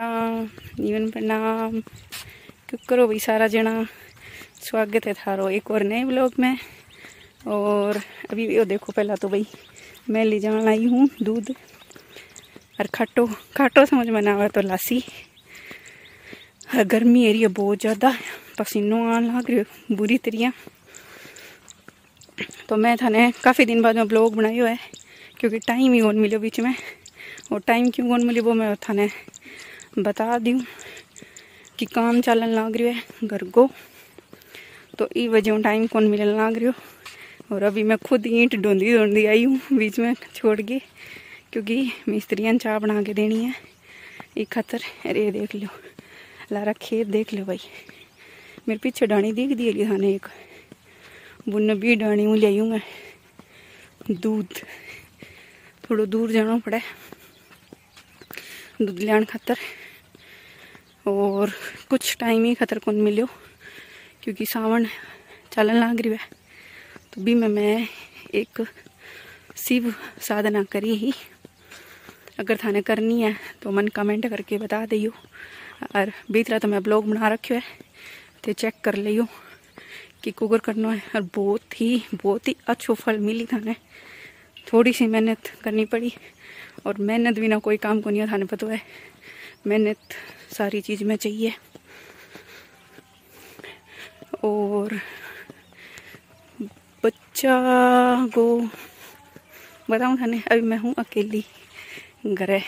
जीवन प्रणाम क्यों करो भाई सारा जना? स्वागत है थारो, एक और नए ब्लॉग में। और अभी वो देखो पहला तो भाई, मैं ले जाने आई हूँ दूध। और खाटो खट्टो समझ में ना आवे तो लासी। गर्मी एरिया बहुत ज़्यादा पसीनो आने लग रही बुरी तरिया तो मैं थाने काफ़ी दिन बाद में ब्लॉग बनाया है, क्योंकि टाइम ही कौन मिले बीच में। और टाइम क्यों कौन मिले वो मैं थाने बता दूँ कि काम चलन लग रही है, घर को तो ई वजह टाइम कौन मिलने लग हो और अभी मैं खुद ईंट ढूंढी ढूंढी आई हूँ, बीच में छोड़ के क्योंकि मिस्त्रियाँ चाह बना के देनी है। एक खतर अरे देख लो, लारा खेत देख लो भाई। मेरे पीछे डाणी दिख दी है थाने एक। बुन भी डाणी हूँ, ले मैं दूध, थोड़ा दूर जाना पड़े। लिया खातर। और कुछ टाइम ही खतर कौन मिलो क्योंकि सावन चलन लग रही है। तो भी मैं मैं एक शिव साधना करी ही। अगर थाने करनी है तो मन कमेंट करके बता दियो। और बीतरा तो मैं ब्लॉग बना रखियो है तो चेक कर लियो कि कुकर करना है। और बहुत ही बहुत ही अच्छो फल मिली थाने। थोड़ी सी मेहनत करनी पड़ी। और मेहनत बिना कोई काम को नहीं थाने पता है। मेहनत सारी चीज़ में चाहिए। और बच्चा को बताऊँ थाने, अभी मैं हूँ अकेली घर है।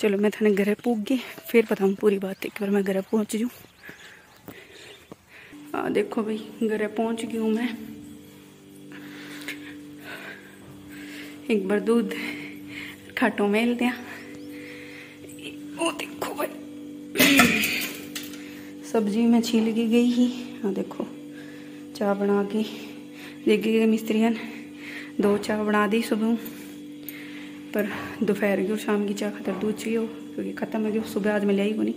चलो मैं थाने घर पूग गई, फिर बताऊँ पूरी बात, एक बार मैं घर पहुँच जूँ हाँ देखो भाई, घर पहुँच गई हूँ मैं। एक बार दूध खाटो मेल दिया वो देखो भाई। सब्ज़ी में छील की गई ही। हाँ देखो। चाय बना के देगी गई मिस्त्रियाँ दो चाय बना दी सुबह। पर दोपहर की और शाम की चाय खतर दूध चाहिए हो, क्योंकि ख़त्म हो गया सुबह आज मैं लाई को नहीं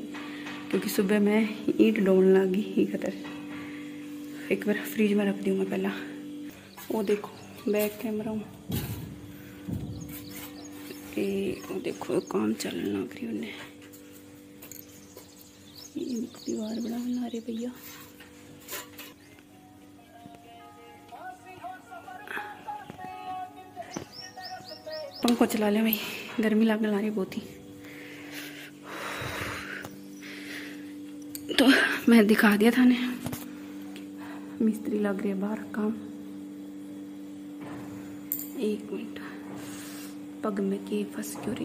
क्योंकि सुबह मैं ईंट लगी ही खतर। एक बार फ्रिज में रख दी मैं पहला। वो देखो, बैक कैमरा वो देखो काम चलने लग रही उन्हें। दीवार बना बना रहे भैया। पंखो चला ले भाई, गर्मी लगने ला रही बहुत ही। तो मैं दिखा दिया था ने मिस्त्री लग रही है बाहर काम। एक मिनट। पग में के फंस क्यों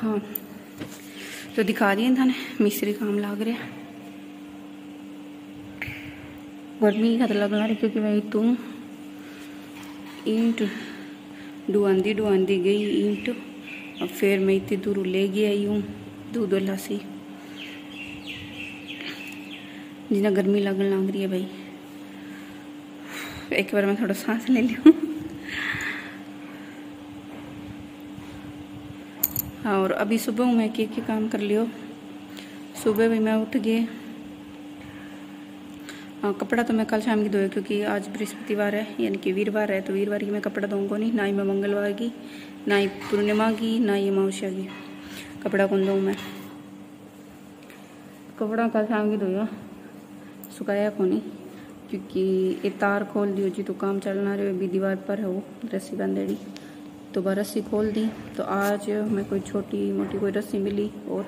हाँ। तो दिखा दिए थाने, मिस्त्री काम लग रहा गर्मी का तो लग रहा क्योंकि भाई तू ईंट डुआंदी डुआंदी गई ईंट। और फिर मैं इतनी दूर ले गया आई हूँ, दूध वाला सी। जिना गर्मी लगन लग रही है भाई। एक बार मैं थोड़ा सांस ले लूँ। और अभी सुबह मैं के के काम कर लियो। सुबह भी मैं उठ गए हाँ कपड़ा तो मैं कल शाम की धोया क्योंकि आज बृहस्पतिवार है, यानी कि वीरवार है तो वीरवार की मैं कपड़ा दूँगा नहीं, ना ही मैं मंगलवार की, ना ही पूर्णिमा की, ना ही अमावस्या की। कपड़ा कौन दूँ मैं? कपड़ा कल शाम की धोया। सुखाया को नहीं क्योंकि ये तार खोल दियो जी तो काम चलना रहे अभी दीवार पर है वो रस्सी बंदेड़ी तो वह रस्सी खोल दी तो आज मैं कोई छोटी मोटी कोई रस्सी मिली और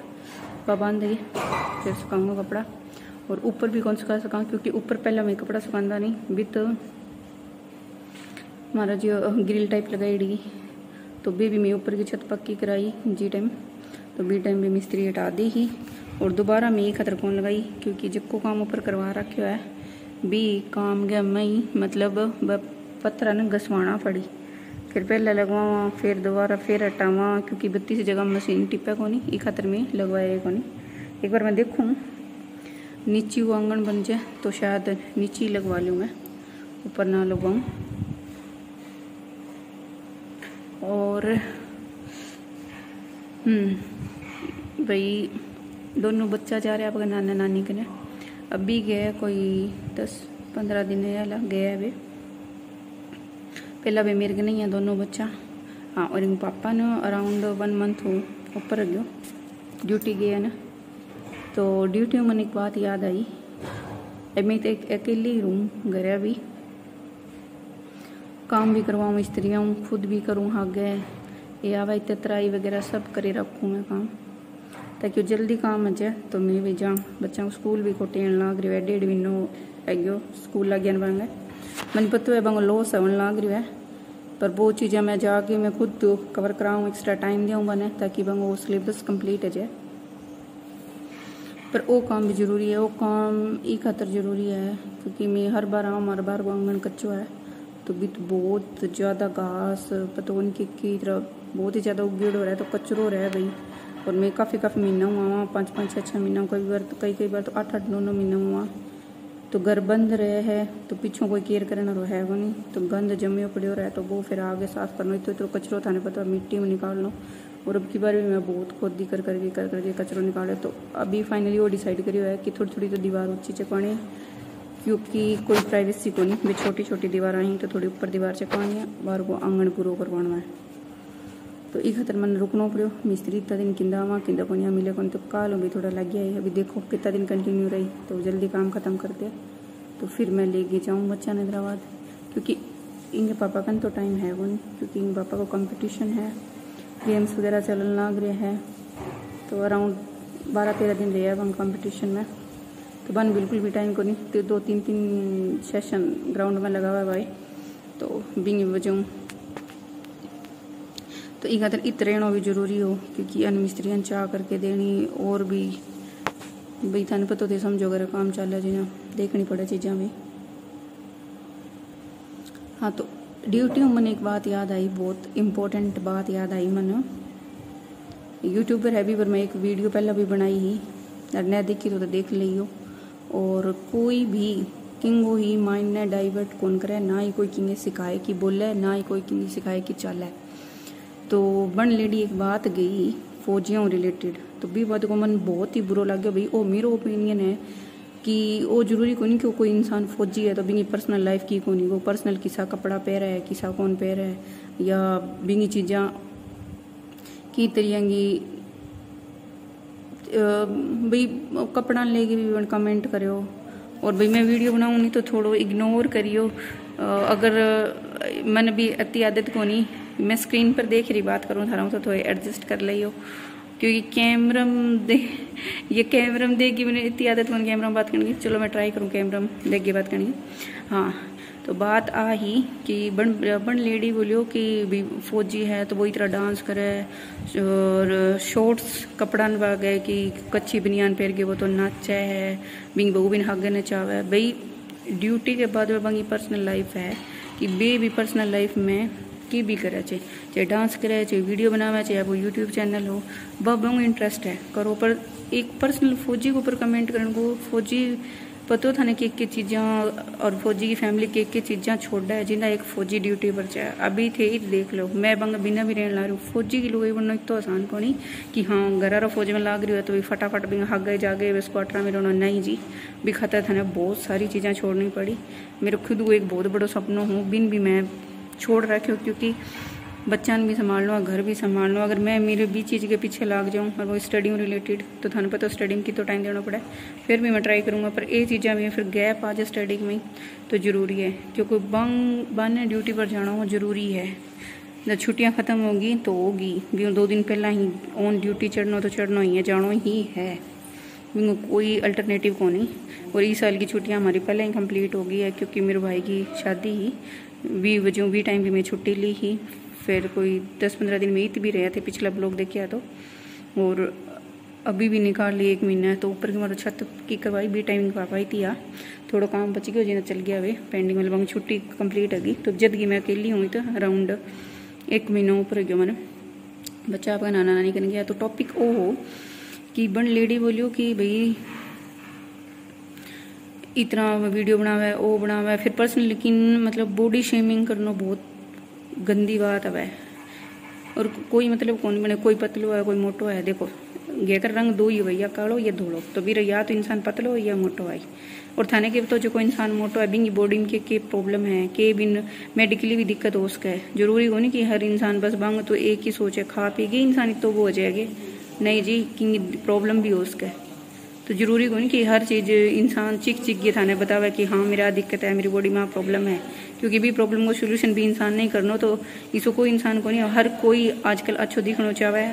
वह बाँध दी फिर सुखाऊँगा कपड़ा। और ऊपर भी कौन सुखा सका क्योंकि ऊपर पहला मैं कपड़ा सुखांदा नहीं विथ हमारा जो ग्रिल टाइप लगाई डी तो भी, भी मैं ऊपर की छत पक्की कराई जी टाइम। तो बी टाइम भी मिस्त्री हटा दी ही और दोबारा मैं खतर कौन लगाई क्योंकि जिसको काम ऊपर करवा रखे है भी काम गया मई मतलब पत्थर ने घसवाना पड़ी। फिर पहले लगवावा फिर दोबारा फिर हटावा क्योंकि बत्तीस जगह मशीन टिपे को नहीं खतर में लगवाया को नहीं एक बार मैं देखूँ नीची वो आँगन बन जाए तो शायद नीचे लगवा लूँ मैं ऊपर ना लगवाऊँ। और हम्म, भाई दोनों बच्चा जा रहे हैं नाना नानी के अभी गए कोई दस पंद्रह दिन या गया वे पहला वे मेरे के नहीं है, दोनों बच्चा। हाँ और इन पापा ने अराउंड वन मंथ हो, ऊपर गयो। ड्यूटी गए ना। तो ड्यूटी में मन एक बात याद आई। मैं तो एक अकेली रहूँ, घर भी काम भी करवाऊँ स्त्रियाँ खुद भी करूँ, आगे। ये आवा तराई वगैरह सब करे रखूँ मैं काम। ताकि जल्दी काम आ जाए तो मैं भी जाऊँ बच्चा स्कूल भी कोटेन लाग रही है डेढ़ महीनों गयो स्कूल लग गया बांगे मैंने पता है बांगो लॉस है लाग रही है पर वो चीज़ें मैं जाके मैं खुद कवर कराऊँ एक्स्ट्रा टाइम दूँ बने ताकि बांगो सिलेबस कंप्लीट हो जाए पर वो काम भी ज़रूरी है वो काम ई खातर ज़रूरी है क्योंकि मैं हर बार आऊँ हर बार आँगन कच्चो है तो भी तो बहुत ज़्यादा घास पता नहीं की तरह बहुत ही ज़्यादा उगेड़ हो रहा है तो कचरो रहा है भाई और मैं काफ़ी काफ़ी महीना हुआ वहाँ पाँच पाँच छः छः महीना, कई बार तो कई कई बार तो आठ आठ, नौ नौ महीना हुआ। तो घर बंद रहे है तो पीछों कोई केयर करना रो है वो नहीं। तो गंद जमे पड़ो रहे तो वो फिर आगे साफ़ करना तो इतना कचरो था नहीं पता मिट्टी में निकाल लो। और अब की बार भी मैं बहुत खोदी कर करके कर करके कचरो निकाले। तो अभी फाइनली वो डिसाइड करी है कि थोड़ी थोड़ी तो दीवार ऊँची चकवानी क्योंकि कोई प्राइवेसी को नहीं छोटी छोटी दीवार आई तो थोड़ी ऊपर दीवार चकवानी है बाहर को आँगन पूरा करवाना है। तो मैंने रुकना पड़ो मिस्त्री इतना दिन किंदा वहाँ किंदा को यहाँ मिले कौन तो काल भी थोड़ा लग गया है अभी देखो कितना दिन कंटिन्यू रही। तो जल्दी काम ख़त्म कर दिया तो फिर मैं लेके जाऊँ बच्चा हैदराबाद। क्योंकि इनके पापा का तो टाइम है वो क्योंकि इनके पापा को कंपटीशन है। गेम्स वगैरह चलन लग रहे हैं। तो अराउंड बारह तेरह दिन रहे हैं कंपटीशन में। तो बन बिल्कुल भी टाइम को नहीं तो दो तीन तीन सेशन ग्राउंड में लगा हुआ है भाई। तो बिंग वजह तो ये खातर इत रहना भी ज़रूरी हो क्योंकि अन मिस्त्रियाँ चाह करके देनी और भी। भाई थाने पता तो समझो अगर काम चल रहा जिन्हें देखनी पड़े चीज़ा भी। हाँ तो ड्यूटी में मैंने एक बात याद आई बहुत इम्पोर्टेंट बात याद आई मन। यूट्यूब पर है भी पर मैं एक वीडियो पहले भी बनाई ही। अगर देखी तो, तो देख लियो। और कोई भी किंग ही माइंड ने डाइवर्ट कौन करे ना ही कोई किंगे सिखाए कि बोले ना ही कोई किंगे सिखाए कि चल। है तो बन लेडी एक बात गई, फौजियों रिलेटेड तो भी बात को मन बहुत ही बुरा लग गया भाई। ओ, मेरा ओपिनियन है कि वो ज़रूरी को नहीं कि कोई इंसान फौजी है तो बिंगी पर्सनल लाइफ की को नहीं। वो पर्सनल किसा कपड़ा पहरा है, किसा कौन पहरा है, या बिंगी चीज़ा की तरियांगी भाई, कपड़ा लेके भी कमेंट करो और भाई, मैं वीडियो बनाऊँ नहीं तो थोड़ो इग्नोर करियो अगर, मन भी अति आदत को नहीं मैं स्क्रीन पर देख रही बात करूँ थारा तो थोड़े एडजस्ट कर लियो। क्योंकि कैमरा दे, ये कैमरा में देगी मैंने इतनी आदत मन कैमरा में बात करने चलो मैं ट्राई करूँ कैमरा में, देख के बात करनी हाँ। तो बात आ ही कि बन बन लेडी बोलियो कि भी फौजी है तो वो इतना डांस करे, और शॉर्ट्स कपड़ा नवा गए कि कच्ची बनियान पहन के वो तो नाचे है बिंग बहू बिन हग नचावे। भाई ड्यूटी के बाद में बंगी पर्सनल लाइफ है कि बे भी पर्सनल लाइफ में की भी करे चाहे चाहे डांस करे चाहे वीडियो बनावे चाहे वो यूट्यूब चैनल हो बहुत इंटरेस्ट है करो पर एक पर्सनल फौजी के ऊपर कमेंट करने को फौजी पता था ना कि एक चीज़ा और फौजी की फैमिली के एक चीज़ा छोड़ा है जिन्हें एक फौजी ड्यूटी पर चाहे अभी थे ही देख लो मैं बंग बिना भी रहने ला रही हूँ फौजी की लोग बनना तो आसान को नहीं कि हाँ घर फौज में लाग रही हो तो भी फटाफट भी हग गए जागे वे क्वार्टर में रहना नहीं जी भी खतर था ना बहुत सारी चीज़ें छोड़नी पड़ी मेरे खुद को एक बहुत बड़ा सपना हूँ बिन भी मैं छोड़ रखे हो, क्योंकि बच्चा भी संभाल लो, घर भी संभाल लो। अगर मैं मेरे भी चीज़ के पीछे लाग जाऊँ, और वो स्टडी रिलेटेड तो थानू पता स्टडी की तो टाइम देना पड़ा। फिर भी मैं ट्राई करूँगा, पर ये चीज़ा भी फिर गैप आ जाए स्टडी में तो ज़रूरी है। क्योंकि बंग, बन ड्यूटी पर जाना वो ज़रूरी है। जब छुट्टियाँ ख़त्म होगी तो होगी। भी दो दिन पहला ही ऑन ड्यूटी चढ़ना तो चढ़ना ही है, जाना ही है। कोई अल्टरनेटिव को नहीं। और इस साल की छुट्टियाँ हमारी पहले ही कंप्लीट हो गई है, क्योंकि मेरे भाई की शादी ही वी वजह, वी टाइम भी मैं छुट्टी ली ही। फिर कोई दस पंद्रह दिन में ईद भी रहे थे पिछला ब्लॉग देखिए तो। और अभी भी निकाल ली एक महीना तो ऊपर की मारो छत की करवाई भी टाइम करवा पाई थी आ थोड़ा काम बच गया जिन्हें चल गया वे। पेंडिंग मतलब छुट्टी कंप्लीट है तो जद की मैं अकेली हुई तो अराउंड एक महीना ऊपर गया मैंने। बच्चा आपका नाना नानी करने गया तो टॉपिक वो हो कि बन लेडी बोलियो कि भाई इतना वीडियो बनावे वो बनावे फिर पर्सनल लेकिन मतलब बॉडी शेमिंग करना बहुत गंदी बात है और कोई मतलब कौन बने कोई पतलो है कोई मोटो है देखो गेकर रंग दो ही भैया कालो या धोलो। तो भी या तो इंसान पतलो या मोटो है। और थाने के तो जो कोई इंसान मोटो है बिंग बॉडी में के, के प्रॉब्लम है के बिन मेडिकली भी दिक्कत हो उसका है। ज़रूरी हो नहीं कि हर इंसान बस बांग तो एक ही सोचे खा पी के इंसान तो वो हो जाएगी। नहीं जी कि प्रॉब्लम भी हो उसके तो ज़रूरी को कि हर चीज़ इंसान चिक चिक ये थाने बतावे कि हाँ मेरा दिक्कत है, मेरी बॉडी में प्रॉब्लम है। क्योंकि भी प्रॉब्लम को सोल्यूशन भी इंसान नहीं करना तो इसको कोई इंसान को नहीं, हर कोई आजकल अच्छो दिखना चाहे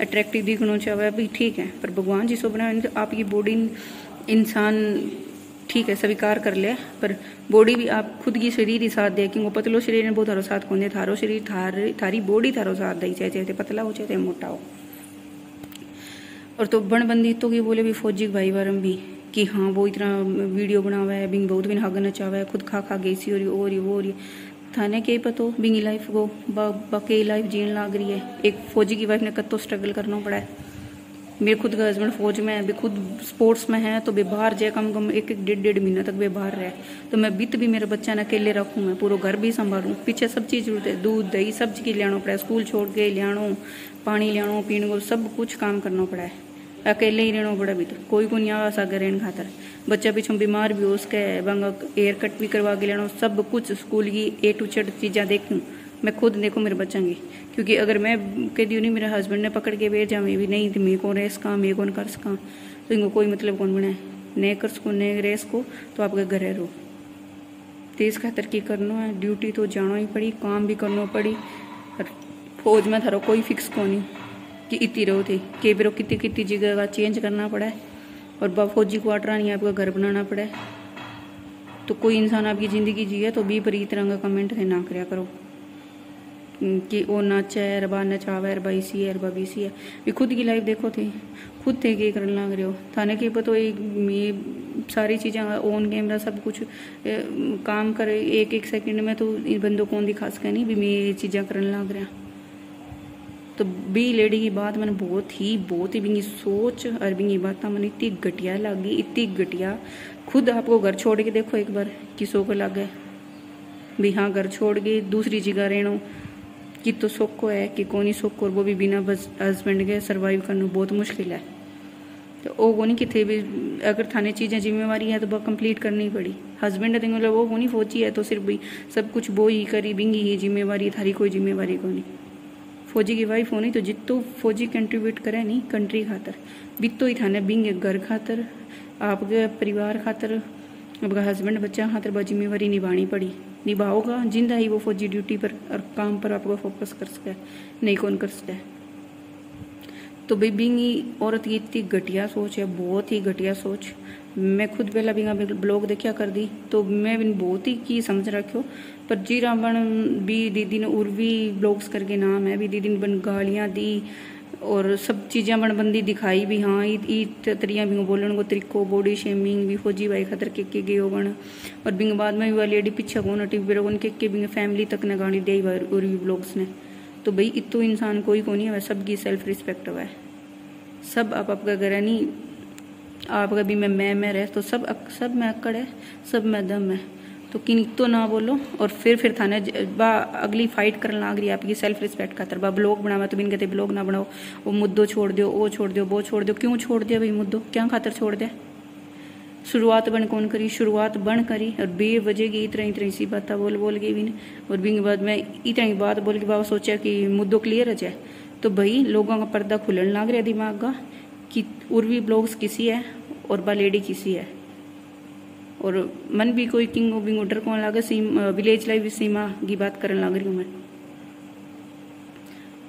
अट्रैक्टिव दिखना चाहे, भी ठीक है। पर भगवान जिसको बनाए तो आपकी बॉडी इंसान ठीक है, स्वीकार कर ले। पर बॉडी भी आप खुद की शरीर ही साथ दे क्योंकि पतलो शरीर ने बहुत थारो साथ कौन दे थारो शरीर, थार, थारी बॉडी थारो साथ दे, चाहे चाहे पतला हो, चाहे मोटा हो। और तो बन बंदी तो की बोले भी फौजी भाई बारम भी, कि हाँ वो इतना वीडियो बनावा है, बिंग बहुत बिन हगन चावा है, खुद खा खा गई सी, और और वो, और थाने के पतो, बिंगी लाइफ को बाकी लाइफ जीन लाग रही है। एक फौजी की वाइफ ने कत्तो स्ट्रगल करना पड़ा है। मेरे खुद का हस्बैंड फौज में है भी खुद स्पोर्ट्स में है तो वे बाहर जाए कम कम एक एक, डेढ़ डेढ़ महीना तक वे बाहर रहे। तो मैं बित भी मेरे बच्चा ने अकेले रखूँ, मैं पूरा घर भी संभालूँ। पीछे सब चीज़ ज़रूरत है, दूध, दही, सब चीज़ लिया पड़ा है, स्कूल छोड़ के लिया पानी लिया पीने को सब कुछ काम करना पड़ा है। अकेले ही रहना पड़ा भीतर कोई को नहीं आवा सागर रहने खातर। बच्चा पीछे बीमार भी हो उसके बंगा एयर कट भी करवा के लेना, सब कुछ स्कूल की ए टू चेड चीज़ें देखूँ। मैं खुद देखूँ मेरे बच्चा की। क्योंकि अगर मैं कह दी नहीं मेरे हस्बैंड ने पकड़ के भेजा, मैं भी नहीं मैं कौन रेस का मैं कौन कर सका? तो इनको कोई मतलब कौन बनाए? ने कर सको ने रेस को तो आपके घर रहो। देश खातर की करना है? ड्यूटी तो जाना ही पड़ी, काम भी करना पड़ी फौज में थारो कोई फिक्स को नहीं कि इतनी रहो थे कई बार कितनी कितनी जगह का चेंज करना पड़ा। है और बा फौजी क्वार्टर नहीं आपका घर बनाना पड़ा। है तो कोई इंसान आपकी ज़िंदगी जिए तो भी पर तरह का कमेंट थे ना कराया करो। कि वो नच है रबा नचावा है रबा इसी है रबा बीसी है। भी खुद की लाइफ देखो थे खुद थे के करने लग रहे हो? थाने के पता ये सारी चीज़ें ऑन कैमरा सब कुछ काम करे, एक एक सेकंड में तो बंदों कौन दिखा सके नहीं भी मैं ये चीज़ें करने लग रहा तो बी लेडी की बात मैंने बहुत ही बहुत ही बिंगी सोच और बिंगी बात मैंने इतनी घटिया लगी इतनी घटिया। खुद आपको घर छोड़ के देखो एक बार, किसों को लग? गए भी हाँ घर छोड़ के दूसरी जगह रहना कि तो सुख को है, कि कौन सुख, और वो भी बिना हस्बैंड के सर्वाइव करना बहुत मुश्किल है। तो वो को नहीं कितने भी, अगर थाने चीज़ें जिम्मेवारी है तो वह कंप्लीट करनी पड़ी। हस्बैंड है मतलब वो को नहीं फौजी है तो सिर्फ़ भी सब कुछ वो ही करी, बिंगी ही जिम्मेवारी, थारी कोई जिम्मेवारी को फौजी की वाइफ होनी तो जितो फौजी कंट्रीब्यूट करे नहीं कंट्री खातर। बितो ही थाने, बिंग घर खातर, आपके परिवार खातर, आपका हस्बैंड बच्चा खातर बहुत जिम्मेवारी निभानी पड़ी। निभाओगा, ज़िंदा ही वो फौजी ड्यूटी पर और काम पर आपको फोकस कर सके, नहीं कौन कर सके। तो भाई बिंग औरत की इतनी घटिया सोच है, बहुत ही घटिया सोच। मैं खुद पहला भी ब्लॉग देखा कर दी तो मैं भी बहुत ही की समझ रखो पर जी रावण भी दीदी ने उर्वी ब्लॉग्स करके नाम है भी दीदी ने बन गालियाँ दी और सब चीज़ें बन बंदी दिखाई भी हाँ ई तरिया भी बोलन को तरीको बॉडी शेमिंग भी फौजी भाई खतर के के गए बन और बिंग बाद में भी लेडी पीछे को टी वी पर के के बिंग फैमिली तक ने गाड़ी दी उर्वी ब्लॉग्स ने तो भाई इतो इंसान कोई को नहीं है सबकी सेल्फ रिस्पेक्ट हुआ है सब आप आपका घर नहीं आप कभी मैं मैं मैं रह तो सब सब में अकड़ है सब में दम है तो किन तो ना बोलो और फिर फिर थाने बा अगली फाइट करने लाग रही है आपकी सेल्फ रिस्पेक्ट खातर बा ब्लॉग बनावा तो बिन कहते ब्लॉग ना बनाओ। वो मुद्दो छोड़ दो वो छोड़ दो वो छोड़ दो क्यों छोड़ दिया भाई मुद्दो? क्या खातर छोड़ दे शुरुआत बन कौन करी? शुरुआत बन करी और बे वजह की इतना इतना सी बात बोल बोल गई भी और बिंग बाद में इतना ही बात बोल के बाबा सोचा कि मुद्दों क्लियर हो जाए। तो भाई लोगों का पर्दा खुलन लग रहा दिमाग का कि उर्वी ब्लॉग्स किसी है और बा लेडी किसी है। और मन भी कोई किंग बिंग डर कौन लगा, सीम विलेज लाइफ सीमा की बात करने लग रही हूँ मैं।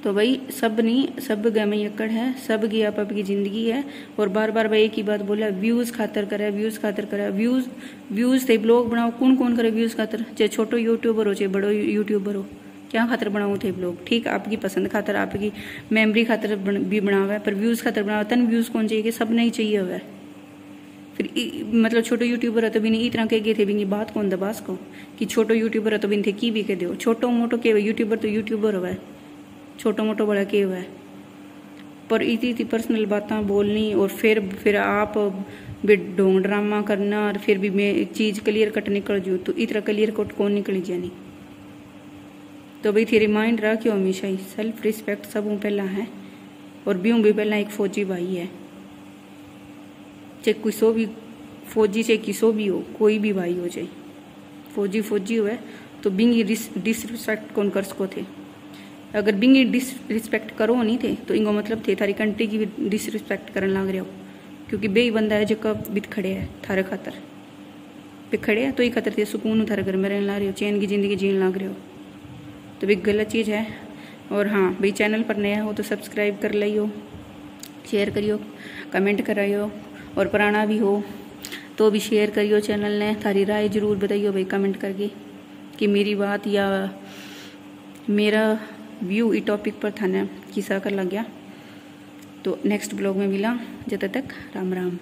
तो भाई, सब नहीं, सब गमे अकड़ है, सब की आप आपकी ज़िंदगी है, और बार बार भाई एक ही बात बोला व्यूज़ खातर करे व्यूज़ खातर करे व्यूज़ व्यूज़ थे ब्लॉग बनाओ कौन कौन करे व्यूज़ खातर, चाहे छोटो यूट्यूबर हो, चाहे बड़ो यूट्यूबर हो, क्या खातर बनाओ थे ब्लॉग ठीक, आपकी पसंद खातर, आपकी मेमोरी खातर भी बनावा, पर व्यूज़ खातर बनावा, तन व्यूज़ कौन चाहिए सब नहीं चाहिए हुआ है फिर मतलब छोटो यूट्यूबर तो भी नहीं इतना कह गए थे भी बात कौन दबास को? कि छोटो यूट्यूबर तो भी थे, की भी कह दो छोटो मोटो के यूट्यूबर तो यूट्यूबर हुआ है छोटो मोटो बड़ा के हुआ पर इतनी इतनी पर्सनल बातें बोलनी और फिर फिर आप भी ढोंग ड्रामा करना और फिर भी मैं चीज़ क्लियर कट निकल जू तो इतना क्लियर कट कौन निकली जानी? तो भाई थी रिमाइंड कि हमेशा ही। सेल्फ रिस्पेक्ट सब पहला है और ब्यूँ भी पहला एक फौजी भाई है। चाहे किसो भी, फौजी चाहे किसो भी हो, कोई भी भाई हो चाहे। फौजी फौजी हो तो बिंग डिसरिस्पेक्ट कौन कर सको थे? अगर बिंगी डिसरिस्पेक्ट करो नहीं थे तो इनको मतलब थे थारी कंट्री की भी डिसरिस्पेक्ट करने लग रहे हो। क्योंकि बे ही बंदा है जो कब बित खड़े है, थारे खातर। पे खड़े है तो ही खतर थे सुकून थारे घर में रहने ला रहे हो, चैन की ज़िंदगी जीने लग रहे हो। तो भी गलत चीज़ है, और हाँ भाई चैनल पर नया हो तो सब्सक्राइब कर लियो शेयर करियो कमेंट कराइयो। और पुराना भी हो तो भी शेयर करियो चैनल ने। थारी राय ज़रूर बताइयो भाई कमेंट करके कि मेरी बात या मेरा व्यू ई टॉपिक पर थाने किसा कर लग गया। तो नेक्स्ट ब्लॉग में मिला। जब तक राम राम।